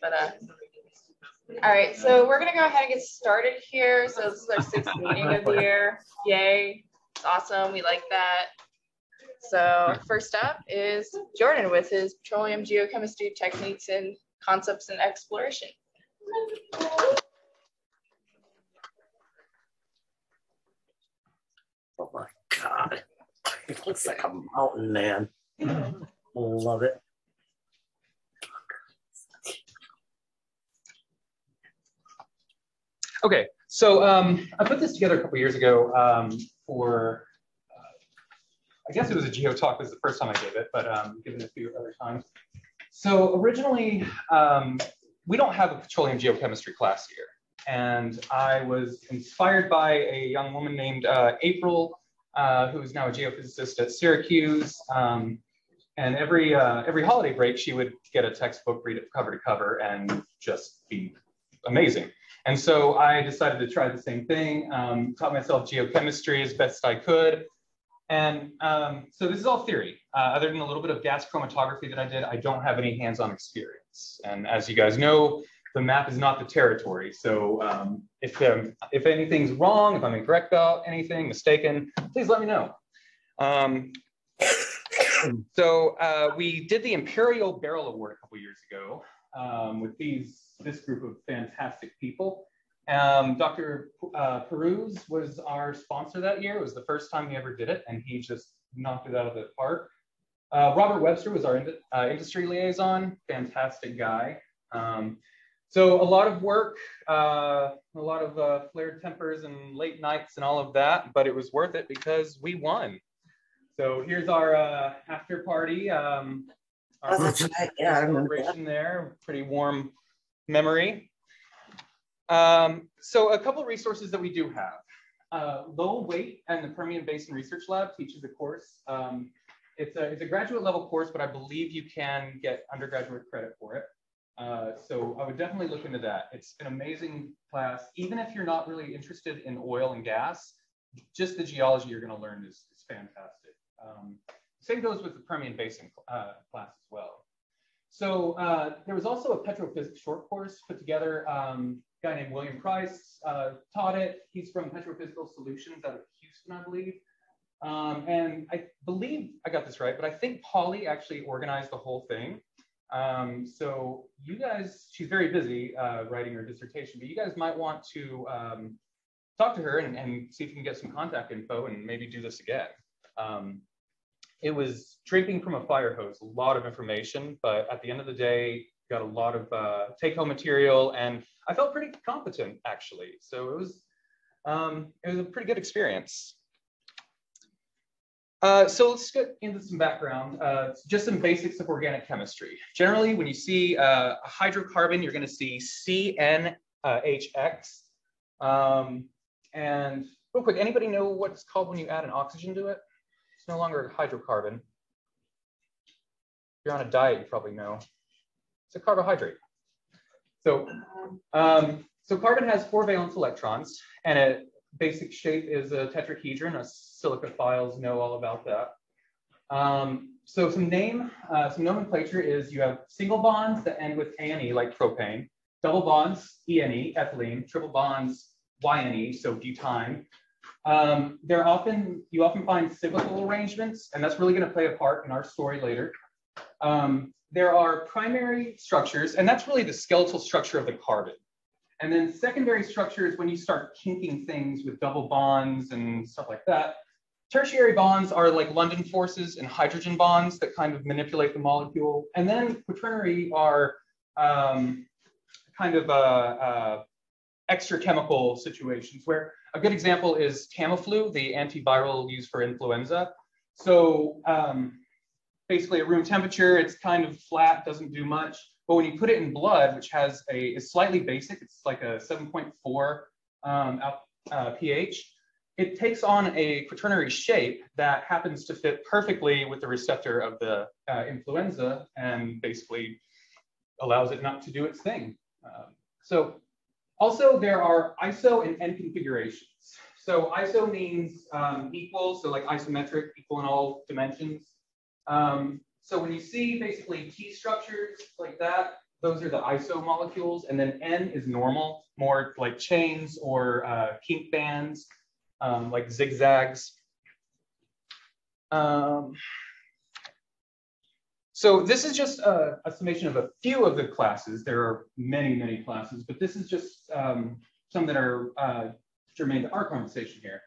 But uh, all right, so we're gonna go ahead and get started here. So this is our sixth meeting of the year. Yay, it's awesome. We like that. So first up is Jordan with his petroleum geochemistry techniques and concepts and exploration. Oh my God. It looks like a mountain, man. Love it. Okay, so um, I put this together a couple years ago um, for, uh, I guess it was a geo talk. This is the first time I gave it, but um, given a few other times. So originally, um, we don't have a petroleum geochemistry class here. And I was inspired by a young woman named uh, April, uh, who is now a geophysicist at Syracuse. Um, and every uh, every holiday break, she would get a textbook, read it cover to cover, and just be amazing. And so I decided to try the same thing, um, taught myself geochemistry as best I could. And um, so this is all theory. Uh, other than a little bit of gas chromatography that I did, I don't have any hands-on experience. And as you guys know, the map is not the territory. So um, if, um, if anything's wrong, if I'm incorrect about anything, mistaken, please let me know. Um, so uh, we did the Imperial Barrel Award a couple years ago um, with these this group of fantastic people. Um, Dr. Uh, Peruse was our sponsor that year. It was the first time he ever did it, and he just knocked it out of the park. Uh, Robert Webster was our in uh, industry liaison, fantastic guy. Um, so a lot of work, uh, a lot of uh, flared tempers and late nights and all of that, but it was worth it because we won. So here's our uh, after party. Um, our Oh, that's right. Yeah, I remember that. celebration there, pretty warm memory. Um, so a couple resources that we do have. Uh, Lowell Waite and the Permian Basin Research Lab teaches a course. Um, it's, a, it's a graduate level course, but I believe you can get undergraduate credit for it. Uh, so I would definitely look into that. It's an amazing class. Even if you're not really interested in oil and gas, just the geology you're going to learn is, is fantastic. Um, same goes with the Permian Basin uh, class as well. So uh, there was also a petrophysics short course put together. Um, guy named William Price uh, taught it. He's from Petrophysical Solutions out of Houston, I believe. Um, and I believe I got this right, but I think Polly actually organized the whole thing. Um, so you guys, she's very busy uh, writing her dissertation, but you guys might want to um, talk to her and, and, see if you can get some contact info and maybe do this again. Um, it was drinking from a fire hose, a lot of information, but at the end of the day, got a lot of uh, take-home material, and I felt pretty competent actually. So it was um, it was a pretty good experience. Uh, so let's get into some background, uh, just some basics of organic chemistry. Generally, when you see uh, a hydrocarbon, you're going to see CnHX. Um, and real quick, anybody know what it's called when you add an oxygen to it? No longer a hydrocarbon. If you're on a diet, you probably know. It's a carbohydrate. So, um, so carbon has four valence electrons, and a basic shape is a tetrahedron. Us silicophiles know all about that. Um, so some name, uh, some nomenclature is you have single bonds that end with ane, like propane, double bonds, ene, ethylene, triple bonds, yne, so butyne. Um, they're often, you often find cyclical arrangements, and that's really going to play a part in our story later. Um, there are primary structures, and that's really the skeletal structure of the carbon. And then secondary structures, when you start kinking things with double bonds and stuff like that. Tertiary bonds are like London forces and hydrogen bonds that kind of manipulate the molecule. And then quaternary are um, kind of uh, uh, extra chemical situations where a good example is Tamiflu, the antiviral used for influenza. So um, basically at room temperature, it's kind of flat, doesn't do much. But when you put it in blood, which has a is slightly basic, it's like a 7.4 um, uh, pH, it takes on a quaternary shape that happens to fit perfectly with the receptor of the uh, influenza and basically allows it not to do its thing. Um, so also there are ISO and N configurations. So ISO means um, equal, so like isometric, equal in all dimensions. Um, so when you see basically T structures like that, those are the iso molecules, and then N is normal, more like chains or uh, kink bands, um, like zigzags. Um, so this is just a, a, summation of a few of the classes. There are many, many classes, but this is just um, some that are uh, germane to our conversation here.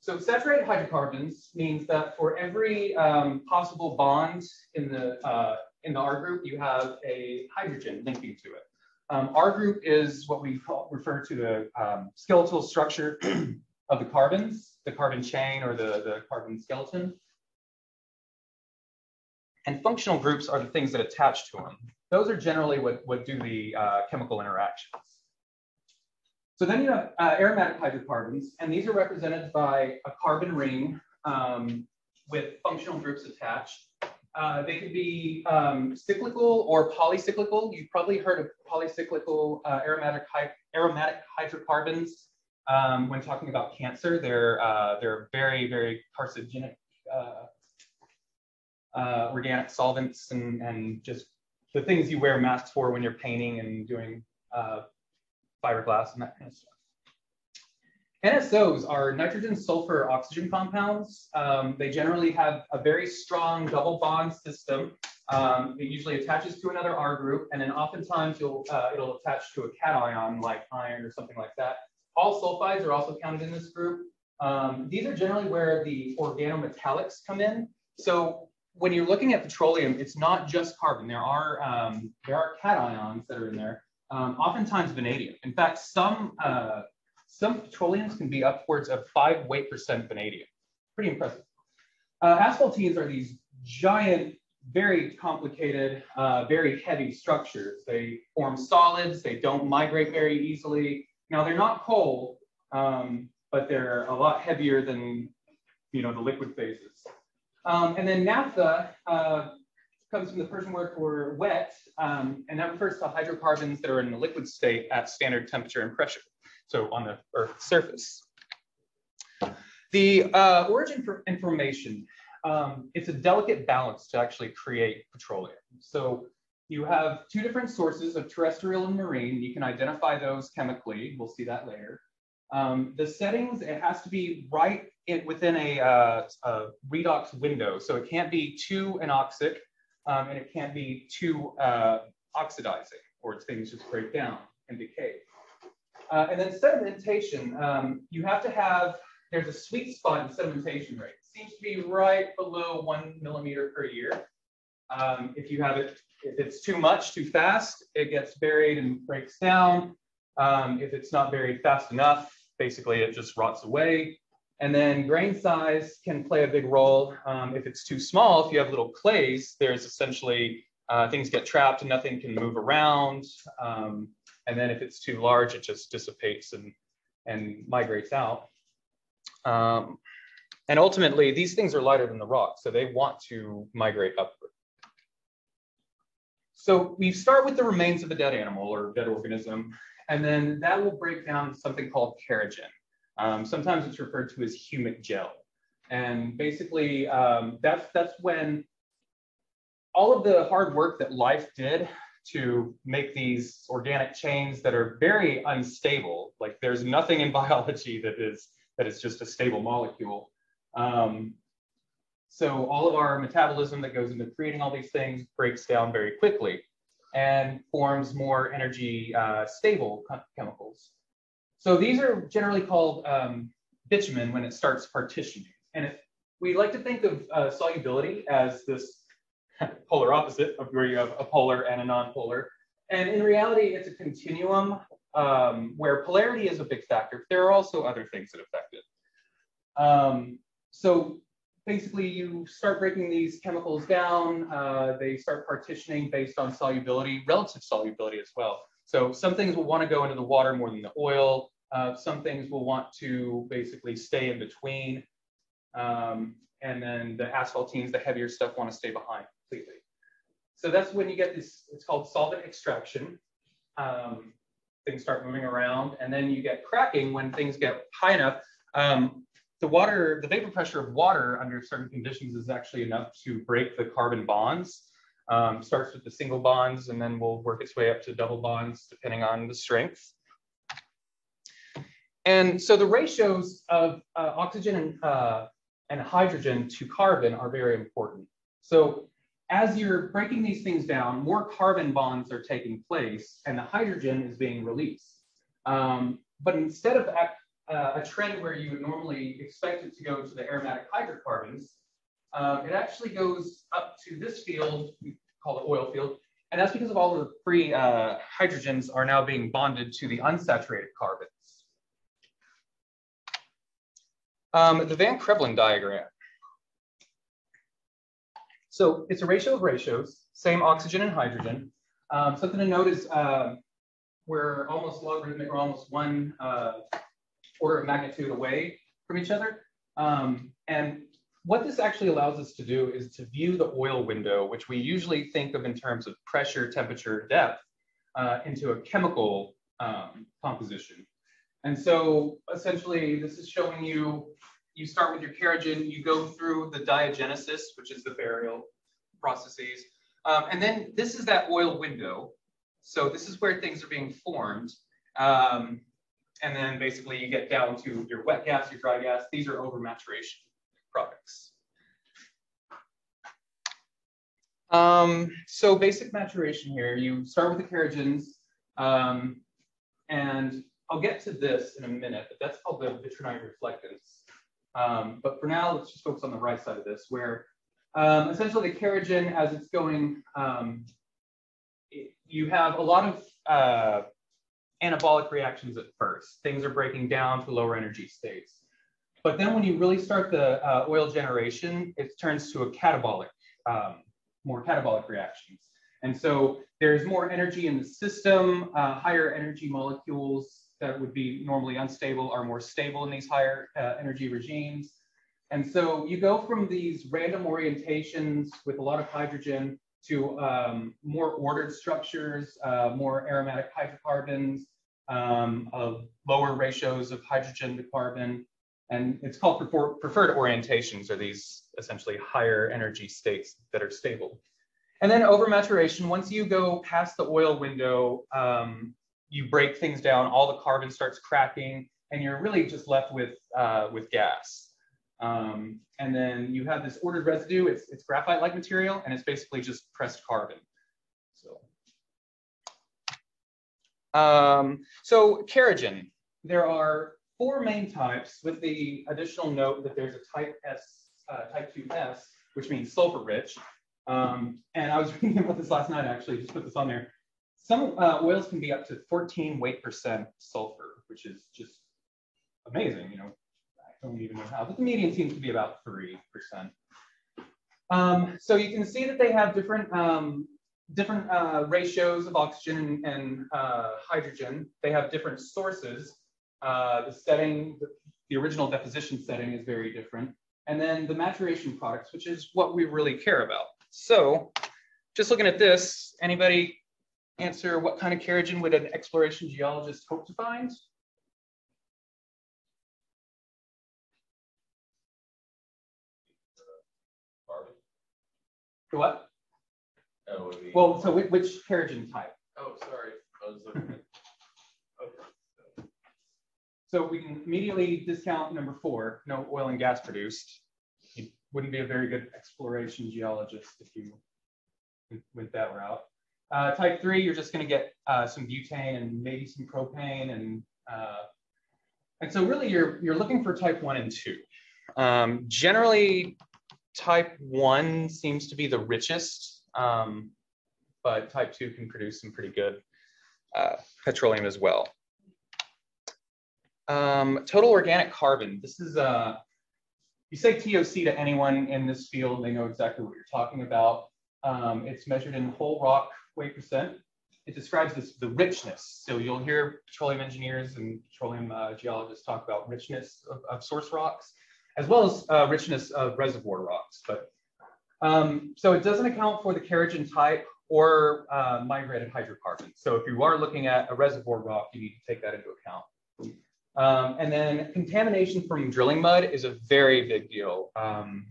So saturated hydrocarbons means that for every um, possible bond in the uh, in the R group, you have a hydrogen linking to it. Um, R group is what we call, refer to the um, skeletal structure of the carbons, the carbon chain or the, the carbon skeleton. And functional groups are the things that attach to them. Those are generally what, what do the uh, chemical interactions. So then you have uh, aromatic hydrocarbons, and these are represented by a carbon ring um, with functional groups attached. Uh, they could be um, cyclical or polycyclical. You've probably heard of polycyclical uh, aromatic, hy aromatic hydrocarbons um, when talking about cancer. They're, uh, they're very, very carcinogenic uh, organic solvents and, and just the things you wear masks for when you're painting and doing uh, fiberglass and that kind of stuff. NSOs are nitrogen sulfur oxygen compounds. Um, they generally have a very strong double bond system. Um, it usually attaches to another R group, and then oftentimes uh, it'll attach to a cation like iron or something like that. All sulfides are also counted in this group. Um, these are generally where the organometallics come in. So when you're looking at petroleum, it's not just carbon. There are um, there are cations that are in there. Um, oftentimes vanadium. In fact, some uh, some petroleums can be upwards of five weight percent vanadium. Pretty impressive. Uh, asphaltenes are these giant, very complicated, uh, very heavy structures. They form solids. They don't migrate very easily. Now they're not coal, um, but they're a lot heavier than you know the liquid phases. Um, and then naphtha uh, comes from the Persian word for wet, um, and that refers to hydrocarbons that are in the liquid state at standard temperature and pressure, so on the Earth's surface. The uh, origin for information, um, it's a delicate balance to actually create petroleum. So you have two different sources of terrestrial and marine. You can identify those chemically. We'll see that later. Um, the settings, it has to be right in, within a, uh, a, redox window. So it can't be too anoxic um, and it can't be too uh, oxidizing or things just break down and decay. Uh, and then sedimentation, um, you have to have, there's a sweet spot in sedimentation rate. It seems to be right below one millimeter per year. Um, if you have it, if it's too much, too fast, it gets buried and breaks down. Um, if it's not buried fast enough, basically it just rots away. And then grain size can play a big role. Um, if it's too small, if you have little clays, there's essentially uh, things get trapped and nothing can move around. Um, and then if it's too large, it just dissipates and, and migrates out. Um, and ultimately, these things are lighter than the rock, so they want to migrate upward. So we start with the remains of a dead animal or dead organism, and then that will break down something called kerogen. Um, sometimes it's referred to as humic gel. And basically, um, that's, that's when all of the hard work that life did to make these organic chains that are very unstable, like there's nothing in biology that is, that is just a stable molecule. Um, so all of our metabolism that goes into creating all these things breaks down very quickly and forms more energy uh, stable chemicals. So these are generally called um, bitumen when it starts partitioning. And if we like to think of uh, solubility as this polar opposite of where you have a polar and a non-polar. And in reality, it's a continuum um, where polarity is a big factor. There are also other things that affect it. Um, so basically you start breaking these chemicals down. Uh, they start partitioning based on solubility, relative solubility as well. So some things will want to go into the water more than the oil. Uh, some things will want to basically stay in between. Um, and then the asphaltenes, the heavier stuff, want to stay behind completely. So that's when you get this, it's called solvent extraction. Um, things start moving around, and then you get cracking when things get high enough. Um, the water, the vapor pressure of water under certain conditions is actually enough to break the carbon bonds. Um, starts with the single bonds and then will work its way up to double bonds depending on the strength. And so the ratios of uh, oxygen and, uh, and hydrogen to carbon are very important. So as you're breaking these things down, more carbon bonds are taking place and the hydrogen is being released. Um, but instead of uh, a trend where you would normally expect it to go to the aromatic hydrocarbons, uh, it actually goes up to this field, we call it oil field, and that's because of all of the free uh, hydrogens are now being bonded to the unsaturated carbons. Um, the Van Krevelen diagram. So it's a ratio of ratios, same oxygen and hydrogen. Um, something to note is uh, we're almost logarithmic, or almost one uh, order of magnitude away from each other. Um, and what this actually allows us to do is to view the oil window, which we usually think of in terms of pressure, temperature, depth, uh, into a chemical um, composition. And so essentially this is showing you, you start with your kerogen, you go through the diagenesis, which is the burial processes. Um, and then this is that oil window. So this is where things are being formed. Um, and then basically you get down to your wet gas, your dry gas. These are over maturation products. Um, so basic maturation here, you start with the kerogens, um, and I'll get to this in a minute, but that's called the vitrinite reflectance. Um, but for now, let's just focus on the right side of this, where um, essentially the kerogen, as it's going, um, it, you have a lot of uh, anabolic reactions at first. Things are breaking down to lower energy states. But then when you really start the uh, oil generation, it turns to a catabolic, um, more catabolic reactions. And so there's more energy in the system, uh, higher energy molecules that would be normally unstable are more stable in these higher uh, energy regimes. And so you go from these random orientations with a lot of hydrogen to um, more ordered structures, uh, more aromatic hydrocarbons, um, of lower ratios of hydrogen to carbon. And it's called prefer preferred orientations, or these essentially higher energy states that are stable. And then over maturation, once you go past the oil window, um, you break things down, all the carbon starts cracking, and you're really just left with, uh, with gas. Um, and then you have this ordered residue, it's, it's graphite-like material, and it's basically just pressed carbon. So, um, so kerogen, there are four main types with the additional note that there's a type S, uh, type 2S, which means sulfur rich. Um, and I was reading about this last night, actually, just put this on there. Some uh, oils can be up to 14 weight percent sulfur, which is just amazing. You know, I don't even know how, but the median seems to be about 3%. Um, so you can see that they have different um, different uh, ratios of oxygen and, uh, hydrogen. They have different sources. Uh, the setting, the, the, original deposition setting is very different. And then the maturation products, which is what we really care about. So just looking at this, anybody answer what kind of kerogen would an exploration geologist hope to find? What? Oh, well, so which, which kerogen type? Oh, sorry. I was looking at. Okay. So we can immediately discount number four, no oil and gas produced. You wouldn't be a very good exploration geologist if you went that route. Uh, type three, you're just going to get uh, some butane and maybe some propane, and uh, and so really you're you're looking for type one and two. Um, generally, type one seems to be the richest, um, but type two can produce some pretty good uh, petroleum as well. Um, total organic carbon. This is uh, you say TOC to anyone in this field, they know exactly what you're talking about. Um, it's measured in whole rock weight percent. It describes this, the richness. So you'll hear petroleum engineers and petroleum uh, geologists talk about richness of, of, source rocks, as well as uh, richness of reservoir rocks. But um, so it doesn't account for the kerogen type or uh, migrated hydrocarbons. So if you are looking at a reservoir rock, you need to take that into account. Um, and then contamination from drilling mud is a very big deal. Um,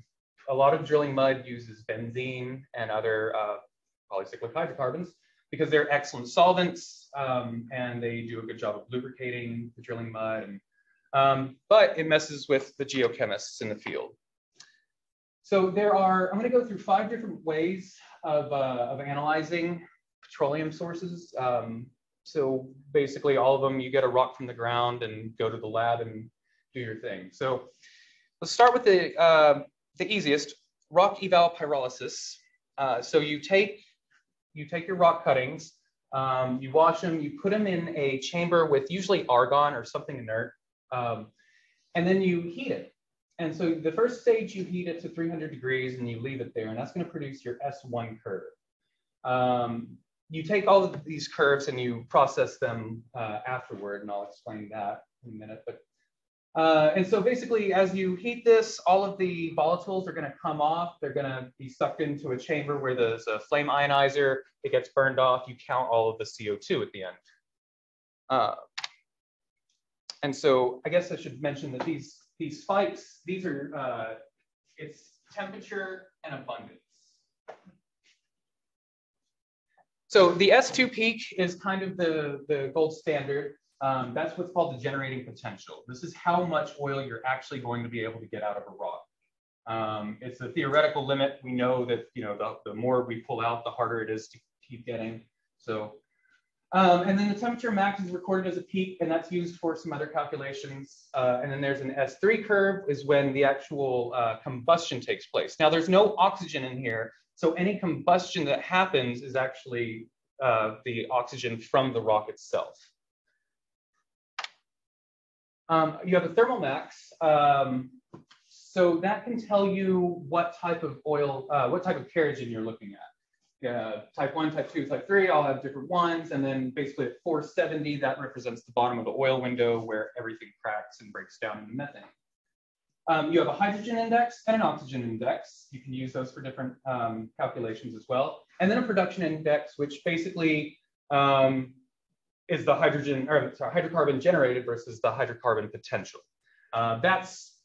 a lot of drilling mud uses benzene and other uh, polycyclic hydrocarbons because they're excellent solvents um, and they do a good job of lubricating the drilling mud. And, um, but it messes with the geochemists in the field. So there are, I'm going to go through five different ways of, uh, of analyzing petroleum sources. Um, so basically all of them, you get a rock from the ground and go to the lab and do your thing. So let's start with the, uh, the easiest, rock eval pyrolysis. Uh, so you take, you take your rock cuttings, um, you wash them, you put them in a chamber with usually argon or something inert, um, and then you heat it. And so the first stage, you heat it to 300 degrees and you leave it there, and that's gonna produce your S1 curve. Um, you take all of these curves and you process them uh, afterward, and I'll explain that in a minute. But uh, and so basically, as you heat this, all of the volatiles are going to come off. They're going to be sucked into a chamber where there's a flame ionizer. It gets burned off. You count all of the CO2 at the end. Uh, and so I guess I should mention that these these spikes, these are uh, it's temperature and abundance. So the S2 peak is kind of the, the gold standard. Um, that's what's called the generating potential. This is how much oil you're actually going to be able to get out of a rock. Um, it's a theoretical limit. We know that you know the, the more we pull out, the harder it is to keep getting. So, um, and then the temperature max is recorded as a peak, and that's used for some other calculations. Uh, and then there's an S3 curve, is when the actual uh, combustion takes place. Now, there's no oxygen in here, so any combustion that happens is actually uh, the oxygen from the rock itself. Um, you have a thermal max. Um, so that can tell you what type of oil, uh, what type of kerogen you're looking at. Uh, type 1, type 2, type 3 all have different ones. And then basically at 470, that represents the bottom of the oil window where everything cracks and breaks down into methane. Um, you have a hydrogen index and an oxygen index. You can use those for different um, calculations as well. And then a production index, which basically um, is the hydrogen, or sorry, hydrocarbon generated versus the hydrocarbon potential. Uh, that's,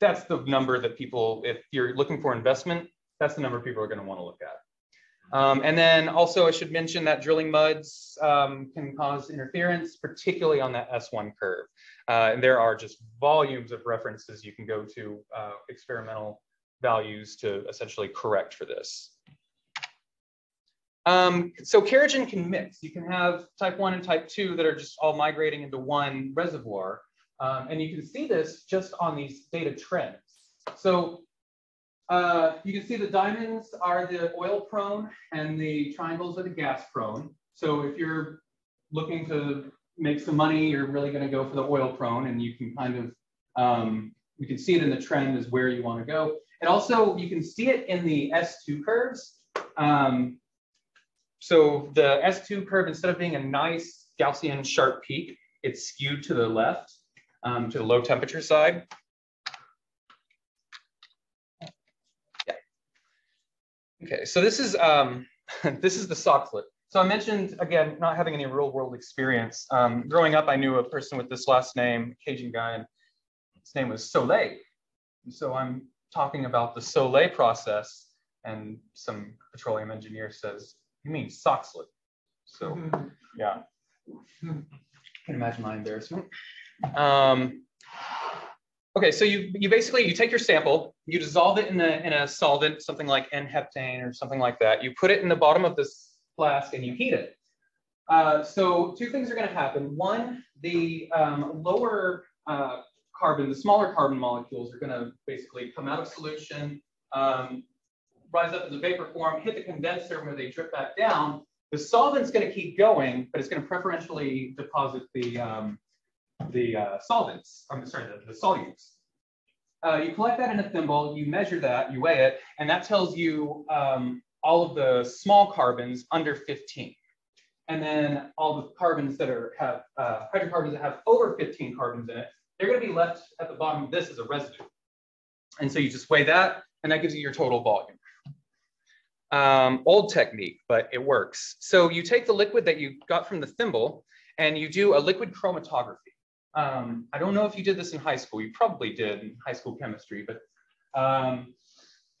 that's the number that people, if you're looking for investment, that's the number people are going to want to look at. Um, and then also I should mention that drilling muds um, can cause interference, particularly on that S1 curve. Uh, and there are just volumes of references you can go to uh, experimental values to essentially correct for this. Um, so kerogen can mix. You can have type 1 and type 2 that are just all migrating into one reservoir. Um, and you can see this just on these data trends. So uh, you can see the diamonds are the oil prone and the triangles are the gas prone. So if you're looking to make some money, you're really going to go for the oil prone and you can kind of, um, you can see it in the trend is where you want to go. And also you can see it in the S2 curves. Um, so the S2 curve, instead of being a nice Gaussian sharp peak, it's skewed to the left, um, to the low temperature side. Okay, so this is um, this is the soxhlet. So I mentioned again not having any real world experience. Um, growing up, I knew a person with this last name, Cajun guy, and his name was Soleil. And so I'm talking about the Soleil process, and some petroleum engineer says, you mean soxhlet. So mm-hmm. yeah, can imagine my embarrassment. Um, okay, so you you basically you take your sample, you dissolve it in a in a solvent, something like N-heptane or something like that. You put it in the bottom of this flask and you heat it. Uh, so two things are going to happen. One, the um, lower uh, carbon, the smaller carbon molecules are going to basically come out of solution. Um, rise up as a vapor form, hit the condenser where they drip back down, the solvent's going to keep going, but it's going to preferentially deposit the, um, the uh, solvents, I'm sorry, the, the solutes. Uh, you collect that in a thimble, you measure that, you weigh it, and that tells you um, all of the small carbons under 15. And then all the carbons that are have uh, hydrocarbons that have over 15 carbons in it, they're going to be left at the bottom of this as a residue. And so you just weigh that, and that gives you your total volume um, old technique, but it works. So you take the liquid that you got from the thimble and you do a liquid chromatography. Um, I don't know if you did this in high school. You probably did in high school chemistry, but um,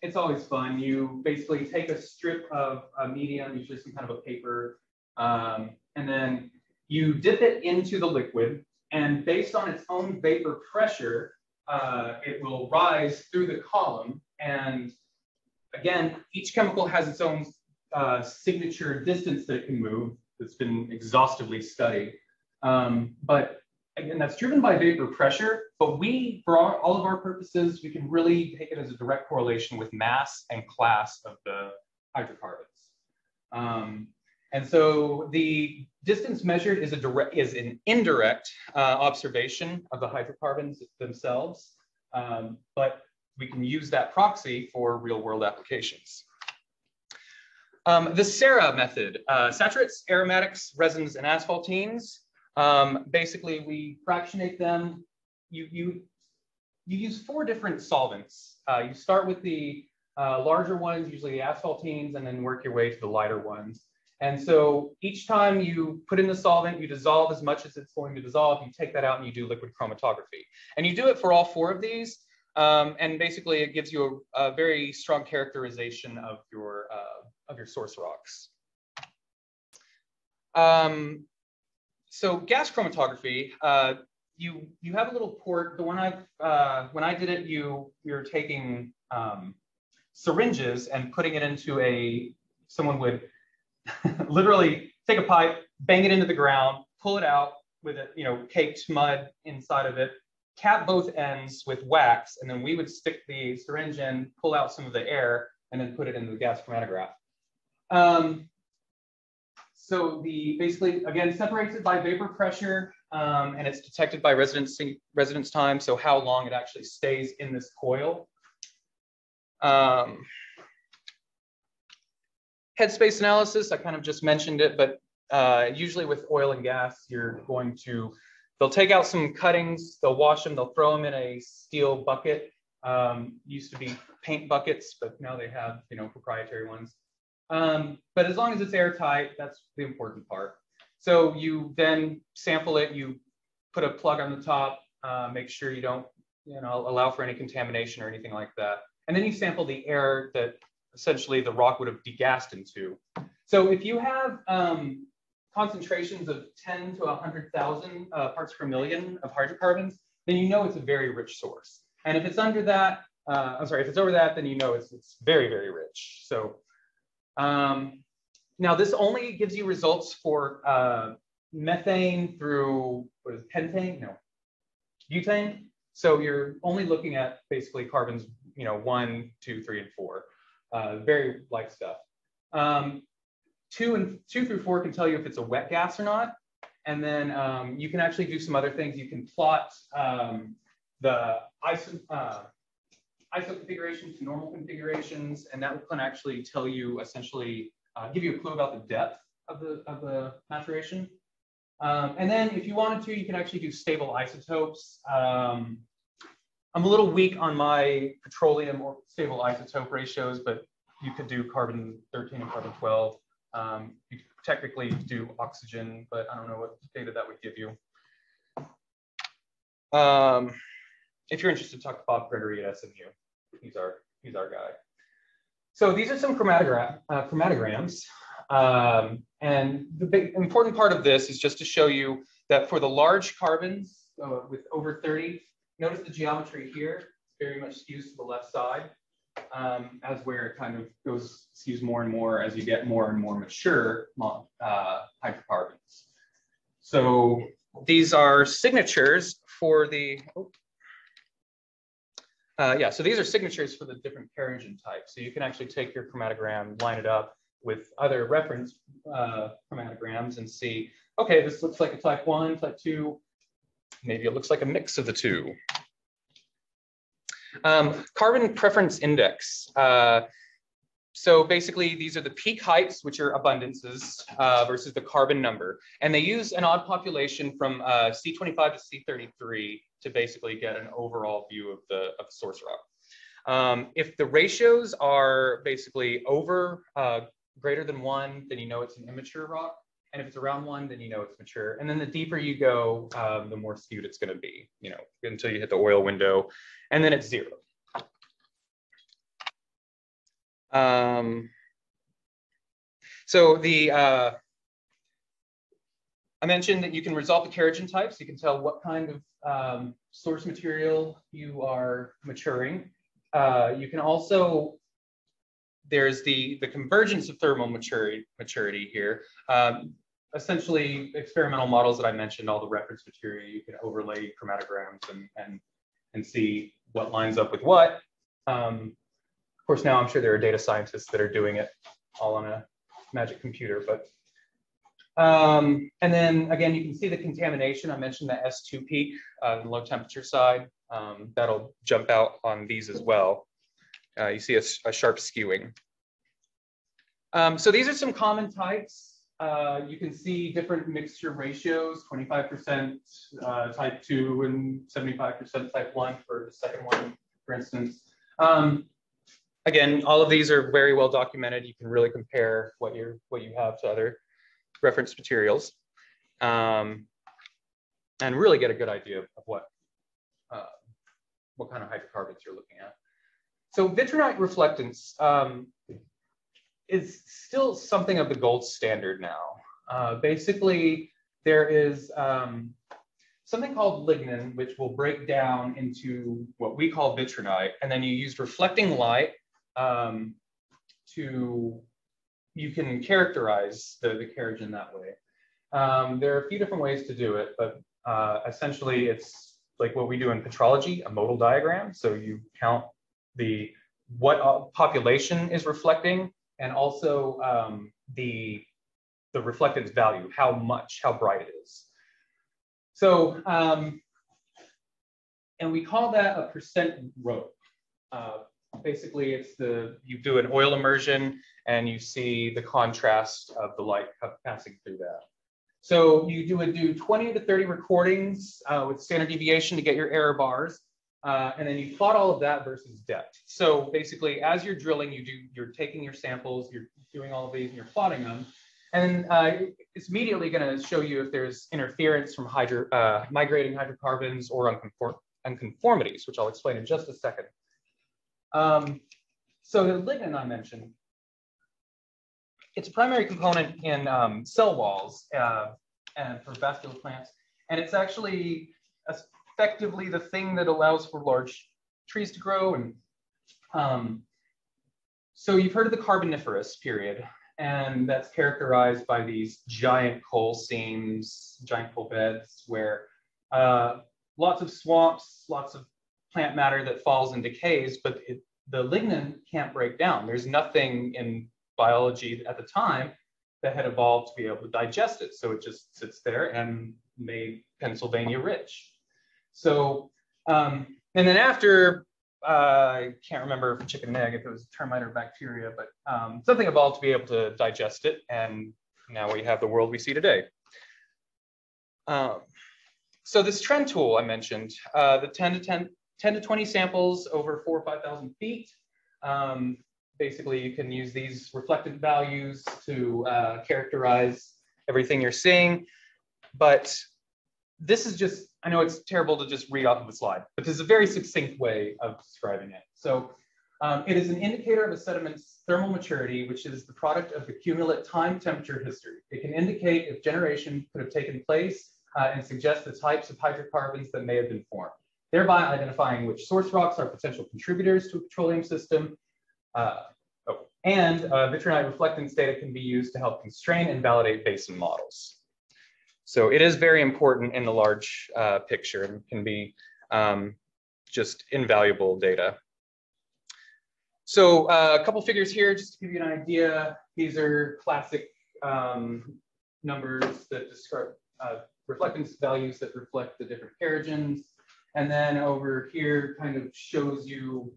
it's always fun. You basically take a strip of a medium, usually some kind of a paper, um, and then you dip it into the liquid. And based on its own vapor pressure, uh, it will rise through the column. And again, each chemical has its own uh, signature distance that it can move that's been exhaustively studied. Um, but again, that's driven by vapor pressure, but we, for our, all of our purposes, we can really take it as a direct correlation with mass and class of the hydrocarbons. Um, and so the distance measured is a direct is an indirect uh, observation of the hydrocarbons themselves, um, but we can use that proxy for real world applications. Um, the SARA method, uh, saturates, aromatics, resins, and asphaltenes. Um, basically, we fractionate them. You, you, you use four different solvents. Uh, you start with the uh, larger ones, usually the asphaltenes, and then work your way to the lighter ones. And so each time you put in the solvent, you dissolve as much as it's going to dissolve. You take that out and you do liquid chromatography. And you do it for all four of these. Um, and basically, it gives you a, a very strong characterization of your, uh, of your source rocks. Um, so gas chromatography, uh, you you have a little port. The one I uh, when I did it, you you're taking um, syringes and putting it into a someone would literally take a pipe, bang it into the ground, pull it out with it, you know, caked mud inside of it, cap both ends with wax, and then we would stick the syringe in, pull out some of the air, and then put it into the gas chromatograph. Um, so the basically, again, separates it by vapor pressure, um, and it's detected by residence, residence time, so how long it actually stays in this coil. Um, headspace analysis, I kind of just mentioned it, but uh, usually with oil and gas, you're going to, they'll take out some cuttings, they'll wash them, they'll throw them in a steel bucket. Um, used to be paint buckets, but now they have, you know, proprietary ones. Um, but as long as it's airtight, that's the important part. So you then sample it, you put a plug on the top, uh, make sure you don't you know, allow for any contamination or anything like that. And then you sample the air that essentially the rock would have degassed into. So if you have um, concentrations of 10 to 100,000 uh, parts per million of hydrocarbons, then you know it's a very rich source. And if it's under that, uh, I'm sorry, if it's over that, then you know it's, it's very, very rich. So um, now this only gives you results for uh, methane through, what is it, pentane? No, butane. So you're only looking at basically carbons, you know, one, two, three, and four. Uh, very light stuff. Um, two and two through four can tell you if it's a wet gas or not. And then um, you can actually do some other things. You can plot um, the iso, uh, ISO configuration to normal configurations, and that can actually tell you essentially, uh, give you a clue about the depth of the, of the maturation. Um, and then if you wanted to, you can actually do stable isotopes. Um, I'm a little weak on my petroleum or stable isotope ratios, but you could do carbon 13 and carbon 12. Um, you could technically do oxygen, but I don't know what data that would give you. Um, if you're interested, talk to Bob Gregory at SMU. He's our, he's our guy. So these are some chromatogram, uh, chromatograms. Um, and the big important part of this is just to show you that for the large carbons uh, with over 30, notice the geometry here It's very much skews to the left side, um, as where it kind of goes skews more and more as you get more and more mature uh, hydrocarbons. So these are signatures for the, oh, uh, yeah, so these are signatures for the different kerogen types. So you can actually take your chromatogram, line it up with other reference uh, chromatograms and see, okay, this looks like a type one, type two, maybe it looks like a mix of the two. Um, carbon preference index. Uh, so basically, these are the peak heights, which are abundances, uh, versus the carbon number. And they use an odd population from uh, C25 to C33 to basically get an overall view of the, of the source rock. Um, if the ratios are basically over uh, greater than one, then you know it's an immature rock. And if it's around one, then you know it's mature. And then the deeper you go, um, the more skewed it's going to be, you know, until you hit the oil window. And then it's zero. Um, so the uh, I mentioned that you can resolve the kerogen types. You can tell what kind of um, source material you are maturing. Uh, you can also, there's the, the convergence of thermal maturity, maturity here. Um, essentially, experimental models that I mentioned, all the reference material, you can overlay chromatograms and, and, and see what lines up with what. Um, of course, now I'm sure there are data scientists that are doing it all on a magic computer, but um, and then again, you can see the contamination. I mentioned the S2 peak uh, the low temperature side. Um, that'll jump out on these as well. Uh, you see a, a sharp skewing. Um, so these are some common types. Uh, you can see different mixture ratios, 25% uh, type 2 and 75% type 1 for the second one, for instance. Um, again, all of these are very well documented. You can really compare what, you what you have to other reference materials um, and really get a good idea of what, uh, what kind of hydrocarbons you're looking at. So vitrinite reflectance um, is still something of the gold standard now. Uh, basically, there is um, something called lignin, which will break down into what we call vitrinite, and then you use reflecting light um, to you can characterize the, the kerogen that way. Um, there are a few different ways to do it, but uh, essentially it's like what we do in petrology, a modal diagram. So you count the what uh, population is reflecting and also um, the, the reflectance value, how much, how bright it is. So, um, and we call that a percent Ro. Uh, basically it's the, you do an oil immersion and you see the contrast of the light passing through that. So you do a do 20 to 30 recordings uh, with standard deviation to get your error bars. Uh, and then you plot all of that versus depth. So basically, as you're drilling, you do you're taking your samples, you're doing all of these, and you're plotting them. And uh, it's immediately going to show you if there's interference from hydro, uh, migrating hydrocarbons or unconform unconformities, which I'll explain in just a second. Um, so the lignin I mentioned, it's a primary component in um, cell walls uh, and for vascular plants. And it's actually effectively the thing that allows for large trees to grow. And um, so you've heard of the Carboniferous period, and that's characterized by these giant coal seams, giant coal beds, where uh, lots of swamps, lots of plant matter that falls and decays, but it, the lignin can't break down. There's nothing in biology at the time that had evolved to be able to digest it. So it just sits there and made Pennsylvania rich. So, um, and then after, uh, I can't remember if chicken and egg, if it was termite or bacteria, but um, something evolved to be able to digest it. And now we have the world we see today. Um, so this trend tool I mentioned, uh, the 10 to 10, 10 to 20 samples over four or 5,000 feet. Um, basically, you can use these reflected values to uh, characterize everything you're seeing. But this is just, I know it's terrible to just read off of a slide, but this is a very succinct way of describing it. So um, it is an indicator of a sediment's thermal maturity, which is the product of the cumulate time, temperature, history. It can indicate if generation could have taken place uh, and suggest the types of hydrocarbons that may have been formed thereby identifying which source rocks are potential contributors to a petroleum system. Uh, oh, and uh, vitrinite reflectance data can be used to help constrain and validate basin models. So it is very important in the large uh, picture and can be um, just invaluable data. So uh, a couple figures here, just to give you an idea. These are classic um, numbers that describe uh, reflectance values that reflect the different kerogens. And then over here kind of shows you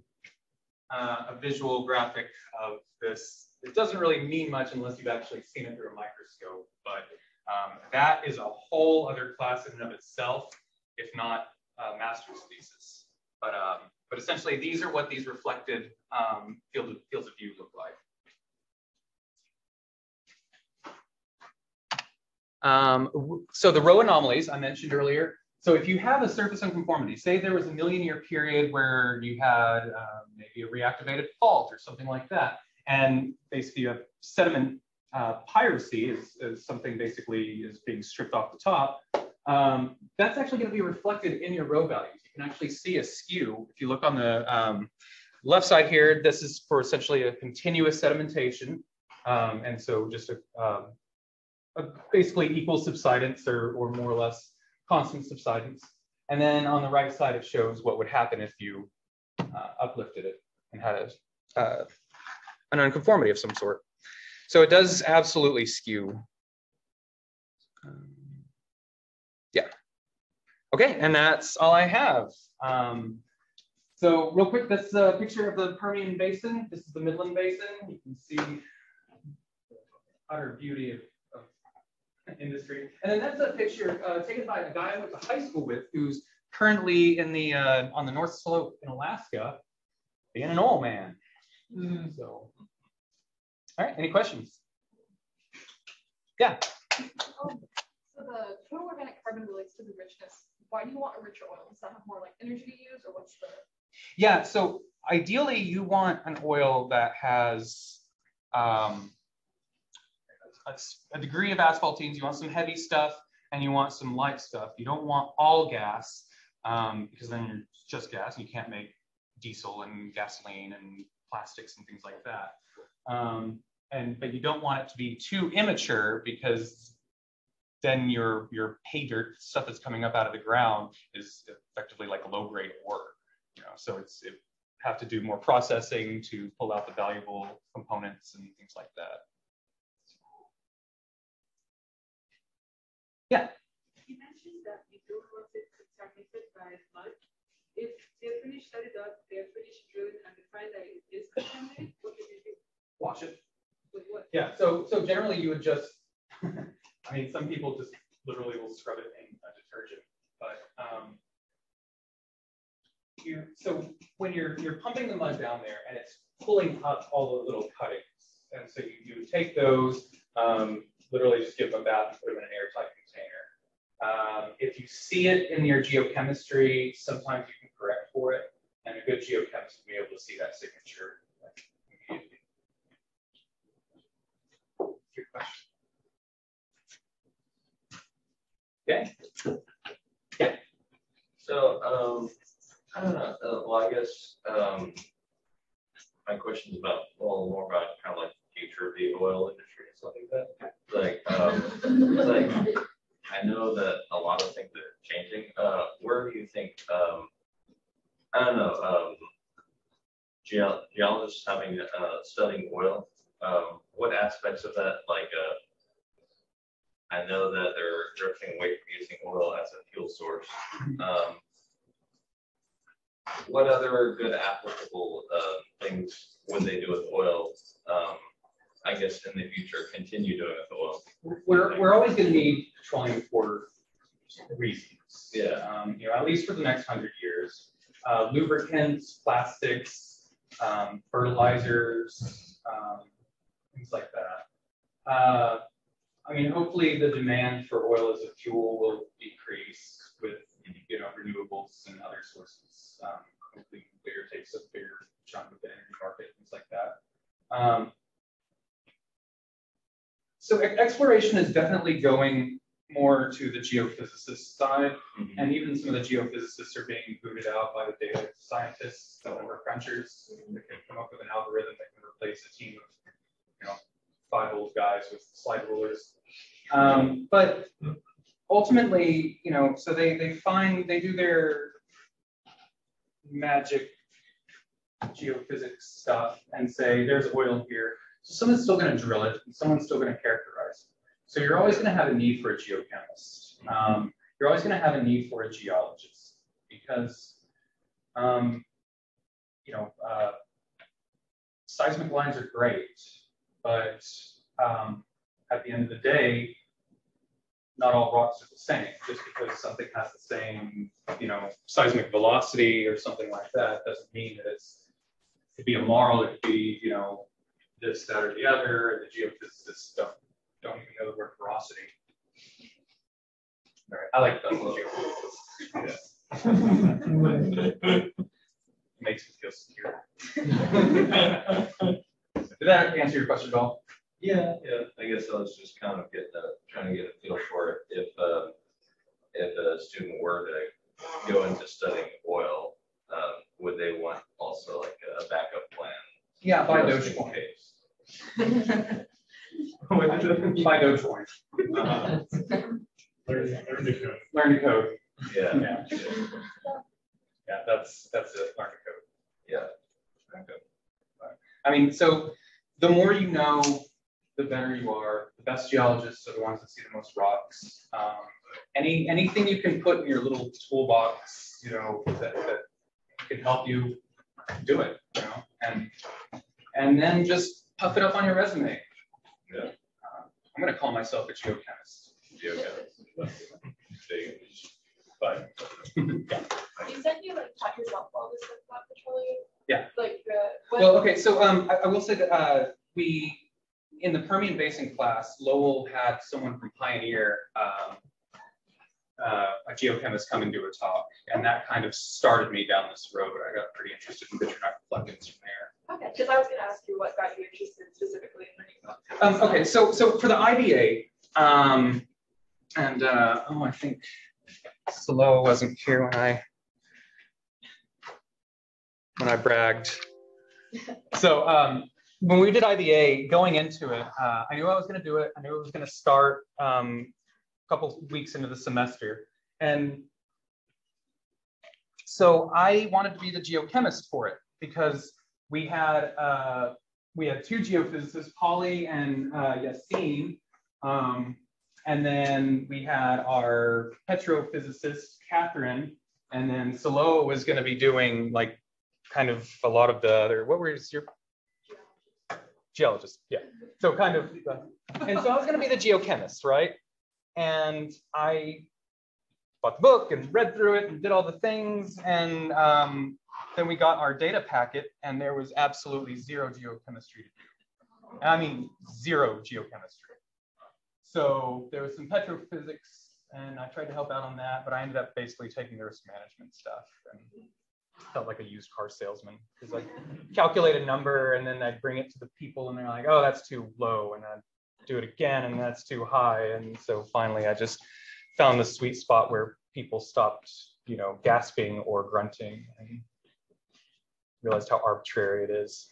uh, a visual graphic of this. It doesn't really mean much unless you've actually seen it through a microscope, but um, that is a whole other class in and of itself, if not a master's thesis. But, um, but essentially, these are what these reflected um, field of, fields of view look like. Um, so the Ro anomalies I mentioned earlier, so if you have a surface unconformity, say there was a million year period where you had um, maybe a reactivated fault or something like that, and basically you have sediment uh, piracy is, is something basically is being stripped off the top. Um, that's actually going to be reflected in your Ro values. You can actually see a skew. If you look on the um, left side here, this is for essentially a continuous sedimentation. Um, and so just a, um, a basically equal subsidence or, or more or less constant subsidence. And then on the right side, it shows what would happen if you uh, uplifted it and had a, uh, an unconformity of some sort. So it does absolutely skew. Um, yeah. Okay, and that's all I have. Um, so real quick, this is a picture of the Permian Basin. This is the Midland Basin. You can see utter beauty of industry. And then that's a picture uh, taken by a guy I went to high school with who's currently in the uh, on the North Slope in Alaska, being an oil man. Mm. So, all right, any questions? Yeah. Um, so the total organic carbon relates to the richness. Why do you want a richer oil? Does that have more like energy to use, or what's the? Yeah. So ideally, you want an oil that has um, a, a degree of asphaltenes. You want some heavy stuff, and you want some light stuff. You don't want all gas um, because then you're just gas. And you can't make diesel and gasoline and plastics and things like that. Um, and but you don't want it to be too immature because then your your pay dirt stuff that's coming up out of the ground is effectively like low grade ore. You know, so it's it have to do more processing to pull out the valuable components and things like that. Yeah. You mentioned that you don't want contaminated by. If they finish studied up, they finish drilling and they find that it is contaminated, what do you do? Wash it. With what? Yeah, so so generally you would just, I mean, some people just literally will scrub it in a detergent, but um, you so when you're you're pumping the mud down there and it's pulling up all the little cuttings, and so you, you take those, um, literally just give them a bath and put them in an airtight container. Um, if you see it in your geochemistry, sometimes you can correct for it, and a good geochemist will be able to see that signature immediately. Question. Okay. Yeah. So, um, I don't know, uh, well, I guess, um, my question is about, well, more about kind of like the future of the oil industry and stuff like that. Like, um, like, I know that a lot of things are changing. Uh, where do you think, um, I don't know, um, geo- geologists having, uh, studying oil, um, what aspects of that, like, uh, I know that they're drifting away from using oil as a fuel source. Um, what other good applicable uh, things would they do with oil? Um, I guess in the future, continue doing with oil. We're, we're always going to need petroleum for reasons. Yeah. Um, you know, at least for the next hundred years. Uh, lubricants, plastics, um, fertilizers, um, things like that. Uh, I mean, hopefully the demand for oil as a fuel will decrease with, you know, renewables and other sources. Um, hopefully nuclear takes a bigger chunk of the energy market, things like that. So exploration is definitely going more to the geophysicist side, Mhm. and even some of the geophysicists are being booted out by the data scientists, the number crunchers that can come up with an algorithm that can replace a team of, you know, five old guys with slide rulers. Um, but ultimately, you know, so they they find they do their magic geophysics stuff and say there's oil here. So someone's still going to drill it, and someone's still going to characterize it. So you're always going to have a need for a geochemist. Um, you're always going to have a need for a geologist because, um, you know, uh, seismic lines are great, but um, at the end of the day, not all rocks are the same. Just because something has the same, you know, seismic velocity or something like that doesn't mean that it's. It could be a marl. It could be, you know, this, that, or the other. And the geophysicists don't don't even know the word porosity. All right, I like that. geophysicists. Yeah. Makes me feel secure. Did that answer your question, Bill? Yeah, yeah, I guess I was just kind of getting, a- trying to get a feel for it. If, uh, if a student were to go into studying oil, um, would they want also like a backup plan? Yeah, buy just in Dogecoin. case? What it- Buy Dogecoin. Uh, Learn, learn to code. Learn to code. Yeah, Yeah. Yeah, that's, that's it, learn to code. yeah. I mean, so the more you know, the better you are. The best geologists are the ones that see the most rocks. Um, any anything you can put in your little toolbox, you know, that, that can help you do it, you know, and and then just puff it up on your resume. Yeah. Uh, I'm gonna call myself a geochemist. Okay. Big, But You said you like taught yourself all this stuff about petroleum? Yeah. Like, uh. Well, okay, so um, I, I will say that uh, we, in the Permian Basin class, Lowell had someone from Pioneer, um, uh, a geochemist come and do a talk, and that kind of started me down this road. I got pretty interested in vitrionic plugins from there. Okay, because I was gonna ask you what got you interested specifically in learning about. Um, okay, so so for the IBA, um, and uh, oh, I think Slow wasn't here when I when I bragged. So um, when we did IBA, going into it, uh, I knew I was going to do it. I knew it was going to start um, couple weeks into the semester, and so I wanted to be the geochemist for it because we had uh, we had two geophysicists, Polly and uh, Yassine, um, and then we had our petrophysicist, Catherine, and then Salo was going to be doing like kind of a lot of the other. What was your geologist? Yeah. So kind of, and so I was going to be the geochemist, right? And I bought the book and read through it and did all the things, and um, then we got our data packet, and there was absolutely zero geochemistry to do. I mean, zero geochemistry. So there was some petrophysics, and I tried to help out on that, but I ended up basically taking the risk management stuff and felt like a used car salesman because I calculate a number and then I'd bring it to the people and they're like, oh, that's too low, and I'd do it again and that's too high, and so finally I just found the sweet spot where people stopped, you know, gasping or grunting and realized how arbitrary it is.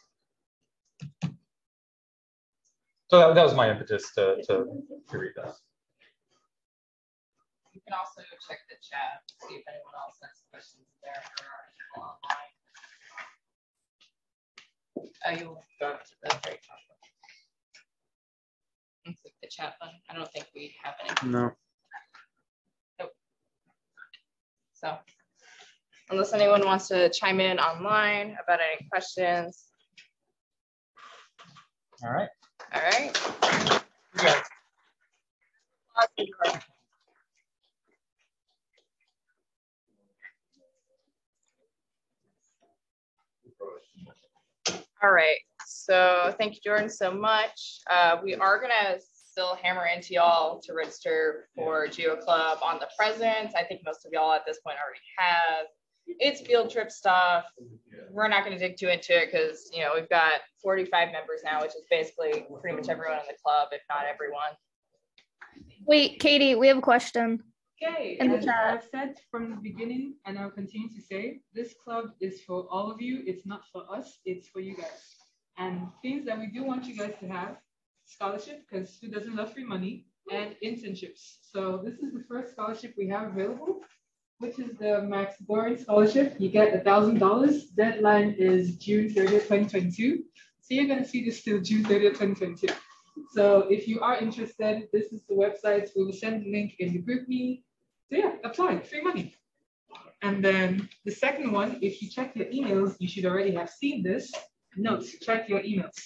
So that, that was my impetus to, to, to read that. You can also check the chat, see if anyone else has questions there for our people online. Oh, you go to the. And click the chat button. I don't think we have any. No. Nope. So unless anyone wants to chime in online about any questions, All right. all right. You guys. All right, so thank you, Jordan, so much. Uh, we are gonna still hammer into y'all to register for Geo Club on the present. I think most of y'all at this point already have. It's field trip stuff. We're not gonna dig too into it because, you know, we've got forty-five members now, which is basically pretty much everyone in the club, if not everyone. Wait, Katie, we have a question. Okay, In the as chat. I've said from the beginning, and I'll continue to say, this club is for all of you. It's not for us, it's for you guys. And things that we do want you guys to have, scholarship, because who doesn't love free money, and internships. So this is the first scholarship we have available, which is the Max Boring Scholarship. You get a thousand dollars. Deadline is June thirtieth, twenty twenty-two. So you're gonna see this till June thirtieth, twenty twenty-two. So if you are interested, this is the website. We will send the link in the GroupMe. So yeah, apply, free money. And then the second one, if you check your emails, you should already have seen this. Notes, check your emails.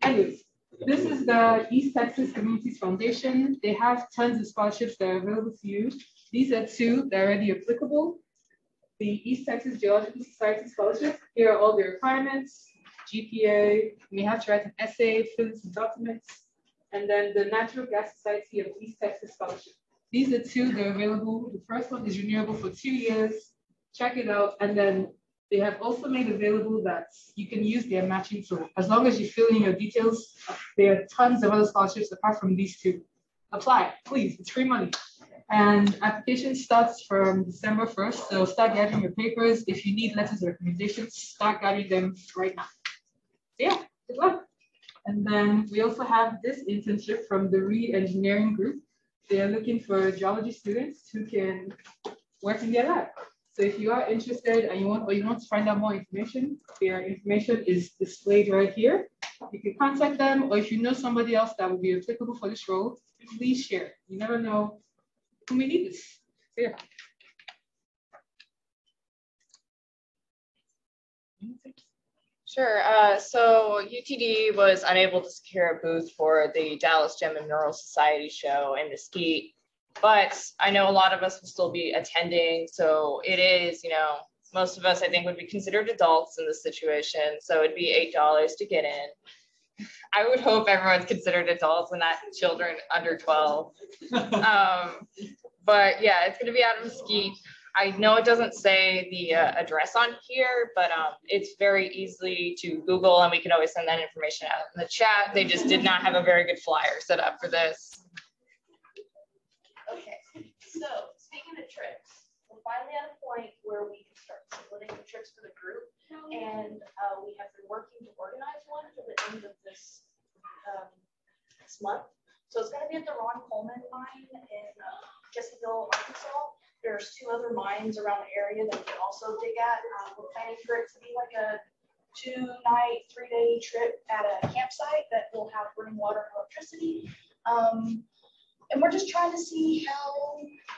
Anyways, this is the East Texas Communities Foundation. They have tons of scholarships that are available to you. These are two that are already applicable. The East Texas Geological Society Scholarship, here are all the requirements, GPA, you may have to write an essay, fill in some documents. And then the Natural Gas Society of East Texas Scholarship. These are two, they're available. The first one is renewable for two years. Check it out. And then They have also made available that you can use their matching tool. As long as you fill in your details, there are tons of other scholarships apart from these two. Apply, please, it's free money. And application starts from December 1st, so start gathering your papers. If you need letters of recommendation, start gathering them right now. Yeah, good luck. And then we also have this internship from the re-engineering group. They are looking for geology students who can work in their lab. So if you are interested and you want or you want to find out more information, their information is displayed right here. You can contact them, or if you know somebody else that would be applicable for this role, please share. You never know who may need this. So yeah. Sure. Uh, so UTD was unable to secure a booth for the Dallas Gem and Mineral Society show in Mesquite, but I know a lot of us will still be attending. So it is, you know, most of us I think would be considered adults in this situation. So it'd be eight dollars to get in. I would hope everyone's considered adults and not children under 12. um, but yeah, it's going to be out of Mesquite. I know it doesn't say the uh, address on here, but um, it's very easy to Google and we can always send that information out in the chat. They just did not have a very good flyer set up for this. So speaking of trips, we're finally at a point where we can start splitting the trips for the group. And uh, we have been working to organize one for the end of this, um, this month. So it's gonna be at the Ron Coleman mine in uh, Chesterfield, Arkansas. There's two other mines around the area that we can also dig at. Um, we're planning for it to be like a two night, three day trip at a campsite that will have running water and electricity. Um, and we're just trying to see how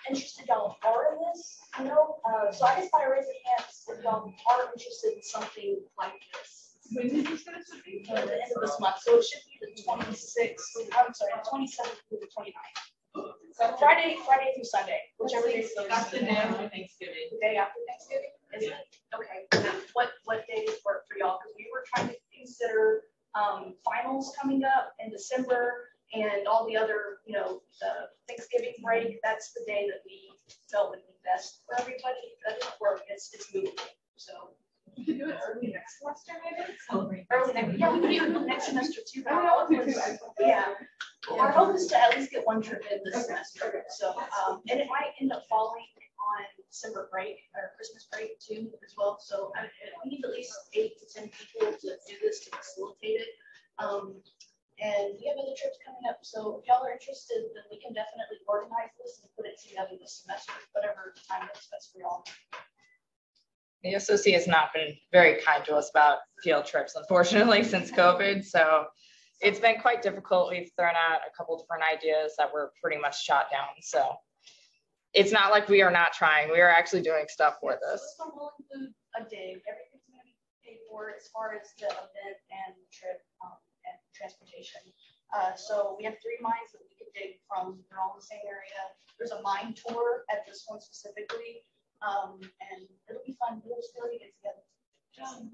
interested y'all are in this, you know? Uh, so I guess by raise of hands, if y'all are interested in something like this. When did you say this would be? At the end of this month, so it should be the twenty-sixth, I'm sorry, the twenty-seventh through the 29th. So Friday, Friday through Sunday, whichever day. That's the day after Thanksgiving. The day after Thanksgiving, is it? Okay, what, what days work for y'all? Because we were trying to consider, um, finals coming up in December and all the other, you know, the Thanksgiving break, that's the day that we felt would be best for everybody. That didn't work, it's, it's moving, so. We could do it early next semester, maybe. Celebrate. Early next, yeah, we can do it next semester too. but our hope is- Yeah, our hope is to at least get one trip in this semester, so, um, and it might end up falling on December break or Christmas break too as well, so I, we need at least eight to ten people to do this to facilitate it. Um, and we have other trips coming up, so if y'all are interested, then we can definitely organize this and put it together this semester, whatever time that's best for y'all. The SOC has not been very kind to us about field trips, unfortunately, since COVID. So it's been quite difficult. We've thrown out a couple different ideas that were pretty much shot down. So it's not like we are not trying. We are actually doing stuff for So this. This one will include a dig, everything's gonna be paid for as far as the event and trip, um, and transportation. Uh, so we have three mines that we can dig from, they're all in the same area. There's a mine tour at this one specifically, um, and it'll be fun, we'll just really get together. Um,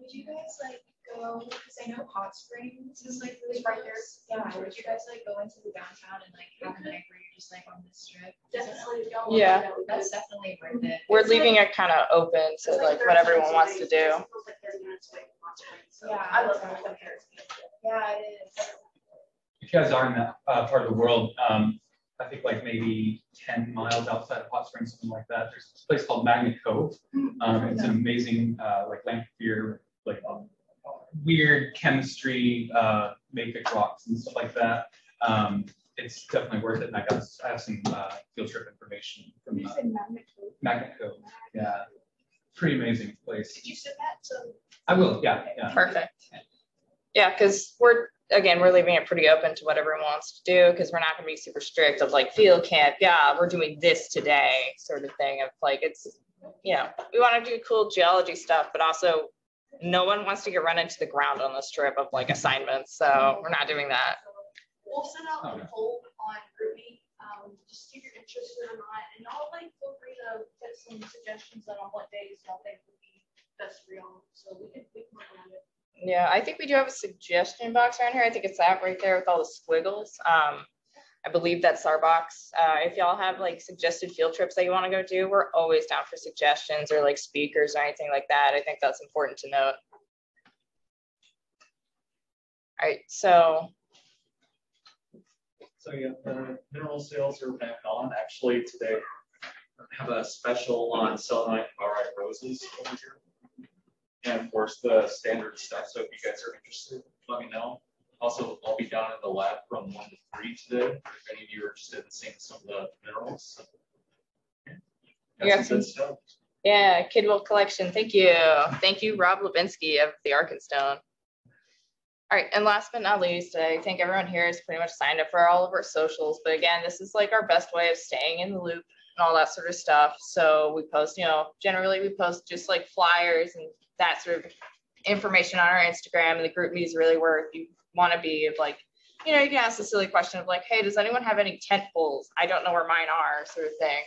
Would you guys like go, because I know Hot Springs is like really right there. close. Yeah, would you guys like go into the downtown and like have a night where you're just like on this strip? Definitely. if y'all wanna Yeah. do That's That's, definitely worth it. We're leaving it kind of open to it's like what everyone wants to do. Like minutes away from Hot Springs, so Yeah, I love that's going right. there. Yeah, it is. If you guys are in that uh, part of the world, um, I think like maybe ten miles outside of Hot Springs, something like that, there's this place called Magnet Cove. Um, it's an amazing, uh, like Lancaster, like uh, weird chemistry, uh, mafic rocks and stuff like that. Um, it's definitely worth it. And I got, I have some, uh, field trip information from uh, Magnet Cove. Magnet Cove. Yeah, pretty amazing place. Could you send that to? I will, yeah, yeah. Perfect. Yeah, because we're, again, we're leaving it pretty open to what everyone wants to do, because we're not gonna be super strict of like field camp, yeah, we're doing this today, sort of thing of like, it's, you know, we want to do cool geology stuff, but also no one wants to get run into the ground on this trip of like assignments, so we're not doing that. We'll send out a poll on GroupMe, um, just see if you're interested or not, and I'll like feel free to get some suggestions on what days y'all think would be best for y'all, so we can, we can work around it. Yeah, I think we do have a suggestion box around here. I think it's that right there with all the squiggles. Um, I believe that's our box. Uh, if y'all have like suggested field trips that you want to go do, we're always down for suggestions or like speakers or anything like that. I think that's important to note. All right, so So yeah, the mineral sales are back on. Actually, today have a special on selenite barite roses over here. And of course, the standard stuff. So if you guys are interested, let me know. Also, I'll be down in the lab from one to three today. If any of you are interested in seeing some of the minerals. You got some-. Yeah, Kidwell Collection. Thank you. Thank you, Rob Lavinsky of the Arkenstone. All right, and last but not least, I think everyone here is pretty much signed up for all of our socials. But again, this is like our best way of staying in the loop and all that sort of stuff. So we post, you know, generally we post just like flyers and that sort of information on our Instagram. And the GroupMe is really where you want to be of like, you know, you can ask the silly question of like, hey, does anyone have any tent poles? I don't know where mine are, sort of thing.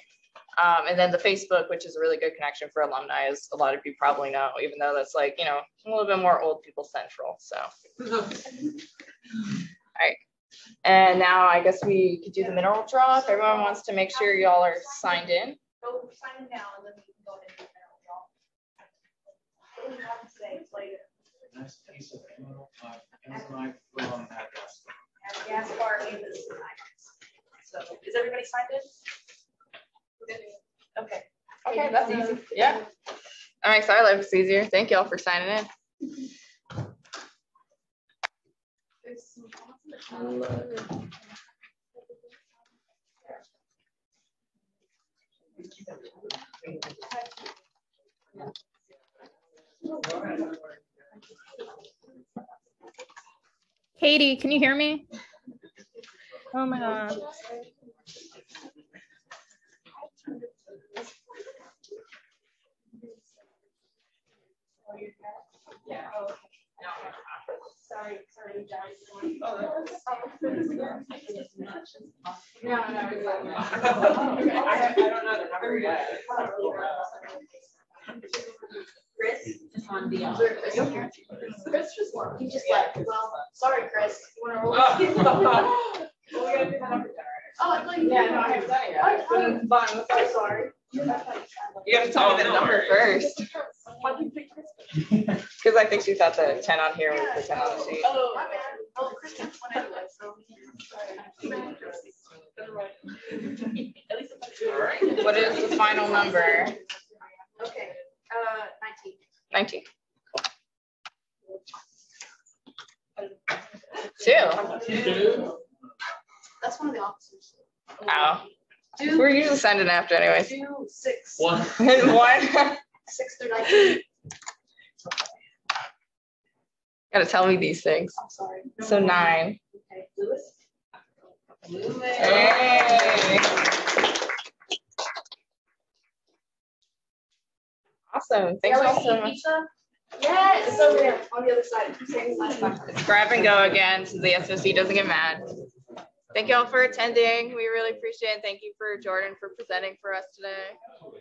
Um, and then the Facebook, which is a really good connection for alumni, as a lot of you probably know, even though that's like, you know, a little bit more old people central. So, all right. And now I guess we could do the mineral draw. If everyone wants to make sure y'all are signed in. Go sign in now and then we can go ahead and do that. y'all. What do we have today? It's later. Nice piece of Amazonite from address. And gas gave us tonight. So is everybody signed in? Okay. Okay, that's easy. Yeah. All right, sorry, life is easier. Thank y'all for signing in. Katie, can you hear me? Oh my god. Yeah. oh, okay. Sorry, sorry, guys. No, no, it's like- I don't- I don't know the number yet. Chris? It's on the. uh, Chris just left. He just left. Well, sorry, Chris. You wanna roll? Well, we gotta do the number Oh, I thought you. Yeah, no, I haven't done it yet. I- I'm Fine. I'm sorry. You gotta tell me the number first, Why'd you pick Chris? because I think she thought the ten on here was the ten on the sheet. Oh, my bad. Oh, Chris took one anyway, so. At least it's- What is the final number? Okay, uh, nineteen. Nineteen. Two. That's one of the officers. Oh, Two, we're usually sending after anyways. two, six. One. One. Six through nineteen. Gotta tell me these things. I'm sorry. So nine. Okay, Lewis? Hey. Awesome. Thanks Yeah, so much. pizza? Yes, it's over there on the other side. Same side. It's grab and go again so the SOC doesn't get mad. Thank you all for attending. We really appreciate it. Thank you for Jordan for presenting for us today.